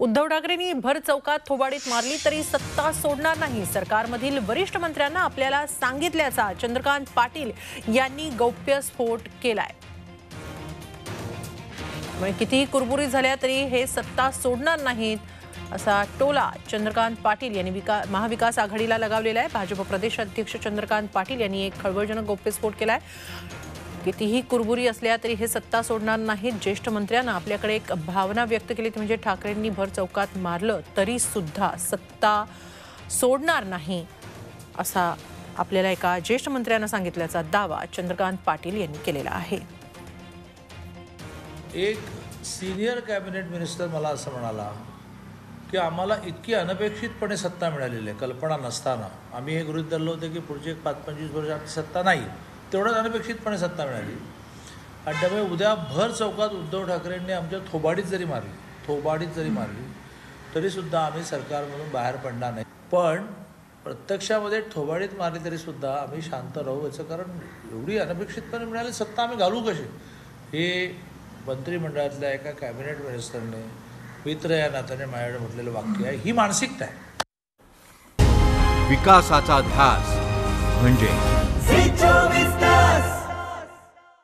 उद्धव ठाकरेंनी भर चौकात थोबाडीत मारली तरी सत्ता सोडणार नाही. सरकारमधील वरिष्ठ मंत्र्यांना आपल्याला सांगितल्याचा चंद्रकांत पाटील यांनी गौप्यस्फोट केलाय. म्हणजे कितीही कुरबुरी झाल्या तरी हे सत्ता सोडणार नाहीत असा टोला चंद्रकांत पाटील यांनी विका महाविकास आघाडीला लगावलेला आहे. भाजप प्रदेश अध्यक्ष चंद्रकांत पाटील यांनी एक खळबळजनक गौप्यस्फोट केलाय. कितीही कुरबुरी असल्या तरी हे सत्ता सोडणार नाहीत. ज्येष्ठ मंत्र्यांना आपल्याकडे एक भावना व्यक्त केली ती म्हणजे ठाकरेंनी भर चौकात मारलं तरी सुद्धा सत्ता सोडणार नाही असा आपल्याला एका ज्येष्ठ मंत्र्यांना सांगितल्याचा दावा चंद्रकांत पाटील यांनी केलेला आहे. एक सिनियर कॅबिनेट मिनिस्टर मला असं म्हणाला की आम्हाला इतकी अनपेक्षितपणे सत्ता मिळालेली आहे कल्पना नसताना. आम्ही हे गृहित धरलं होतं की पुढचे एक पाच पंचवीस वर्ष आपली सत्ता नाही. तेवढंच अनपेक्षितपणे सत्ता मिळाली. आणि त्यामुळे उद्या भर चौकात उद्धव ठाकरेंनी आमच्या थोबाडीत जरी मारली थोबाडीत जरी मारली तरीसुद्धा आम्ही सरकारमधून बाहेर पडणार नाही. पण प्रत्यक्षामध्ये थोबाडीत मारली तरीसुद्धा आम्ही शांत राहू याचं कारण एवढी अनपेक्षितपणे मिळाली सत्ता आम्ही घालू कशी? हे मंत्रिमंडळातल्या एका कॅबिनेट मिनिस्टरने मित्र या नात्याने माझ्याकडे म्हटलेलं वाक्य आहे. ही मानसिकता आहे. विकासाचा ध्यास म्हणजे